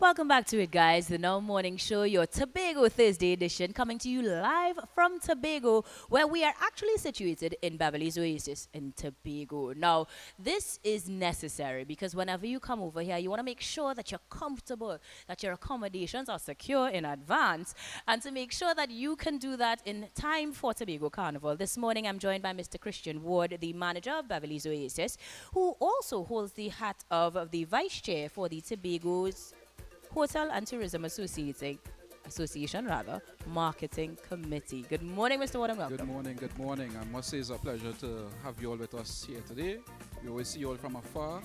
Welcome back to it, guys. The Now Morning Show, your Tobago Thursday edition, coming to you live from Tobago, where we are actually situated in Beverly's Oasis in Tobago. Now, this is necessary because whenever you come over here, you want to make sure that you're comfortable, that your accommodations are secure in advance, and to make sure that you can do that in time for Tobago Carnival. This morning, I'm joined by Mr. Christian Ward, the manager of Beverly's Oasis, who also holds the hat of the vice chair for the Tobago's Hotel and Tourism Associating Association rather Marketing Committee. Good morning, Mr. Ward, welcome. Good morning, good morning. I must say it's a pleasure to have you all with us here today. We always see you all from afar.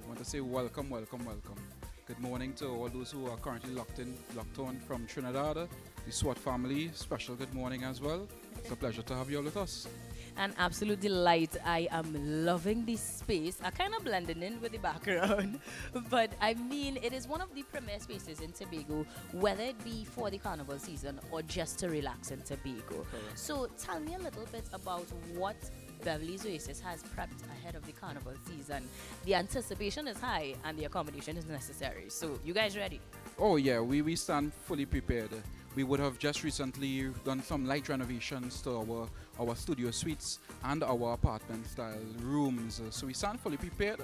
we want to say welcome, welcome, welcome. Good morning to all those who are currently locked in, locked on from Trinidad, the SWAT family. Special good morning as well. It's a pleasure to have you all with us an absolute delight. I am loving this space. I kind of blending in with the background, but I mean, it is one of the premier spaces in Tobago, whether it be for the carnival season or just to relax in Tobago. So tell me a little bit about what Beverly's Oasis has prepped ahead of the carnival season. The anticipation is high and the accommodation is necessary. So, you guys ready? Oh, yeah, we, we stand fully prepared. We would have just recently done some light renovations to our, our studio suites and our apartment style rooms. So we stand fully prepared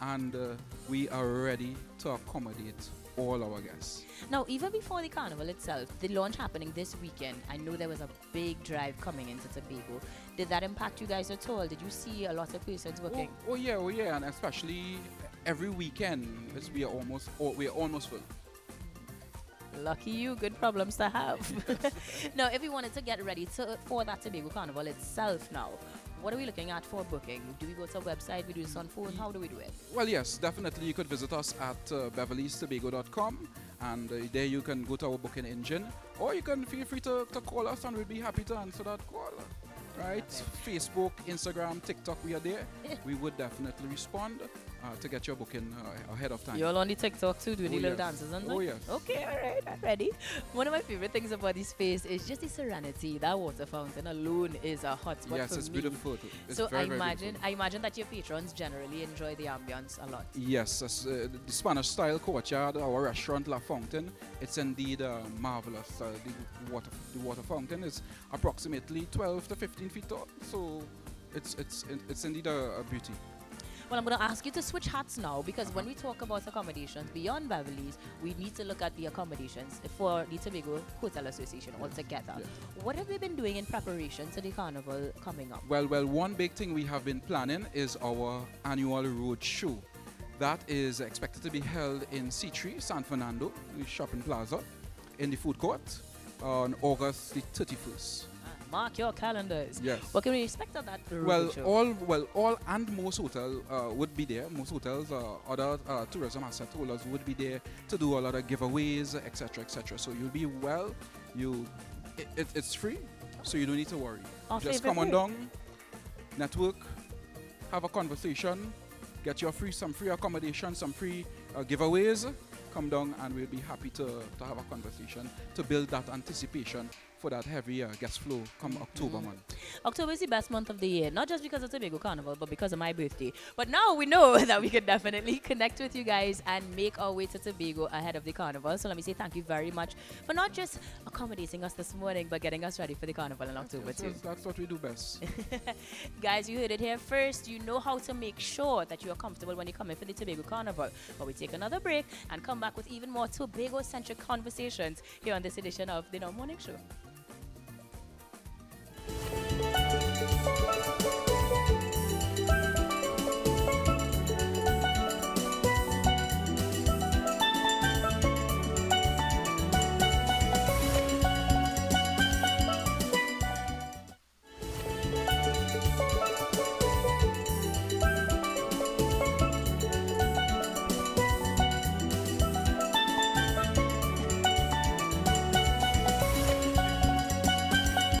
and uh, we are ready to accommodate all our guests. Now, even before the carnival itself, the launch happening this weekend, I know there was a big drive coming into Tobago. Did that impact you guys at all? Did you see a lot of persons working? Oh, oh yeah, oh yeah, and especially every weekend, we are almost oh, we are almost full. Lucky you, good problems to have. now, if you wanted to get ready to, for that Tobago Carnival itself now, what are we looking at for booking? Do we go to a website? We do this on phone? How do we do it? Well, yes, definitely. You could visit us at uh, beverlystobago.com and uh, there you can go to our booking engine or you can feel free to, to call us and we'll be happy to answer that call. Right? Facebook, Instagram, TikTok, we are there. we would definitely respond uh, to get your booking uh, ahead of time. You're on the TikTok too, doing oh the little yes. dances, aren't Oh, yes. Okay, all right, I'm ready. One of my favorite things about this space is just the serenity. That water fountain alone is a hotspot yes, for it's me. beautiful. It's so very, I imagine, I imagine that your patrons generally enjoy the ambience a lot. Yes, uh, the Spanish style courtyard, our restaurant La Fountain, it's indeed uh, marvelous. Uh, the water, the water fountain is approximately 12 to 15 feet tall, so it's it's it's indeed a, a beauty. Well, I'm going to ask you to switch hats now because when we talk about accommodations beyond Beverly's, we need to look at the accommodations for the Tobago Hotel Association altogether. Yes. What have we been doing in preparation to the carnival coming up? Well, well, one big thing we have been planning is our annual road show. That is expected to be held in C3, San Fernando, the shopping plaza, in the food court on August the 31st. Mark your calendars. Yes. What can we expect of that? Well, show? all well, all and most hotels uh, would be there. Most hotels, uh, other uh, tourism asset holders would be there to do a lot of giveaways, etc., etc. So you'll be well. You, it, it, it's free, so you don't need to worry. Our Just come on down, network, have a conversation, get your free some free accommodation, some free uh, giveaways. Come down, and we'll be happy to to have a conversation to build that anticipation for that heavy uh, gas flow come October mm. month. October is the best month of the year, not just because of Tobago Carnival, but because of my birthday. But now we know that we can definitely connect with you guys and make our way to Tobago ahead of the carnival. So let me say thank you very much for not just accommodating us this morning, but getting us ready for the carnival in October too. That's what we do best. guys, you heard it here first. You know how to make sure that you are comfortable when you come in for the Tobago Carnival. But we take another break and come back with even more Tobago-centric conversations here on this edition of the Now Morning Show. Thank you.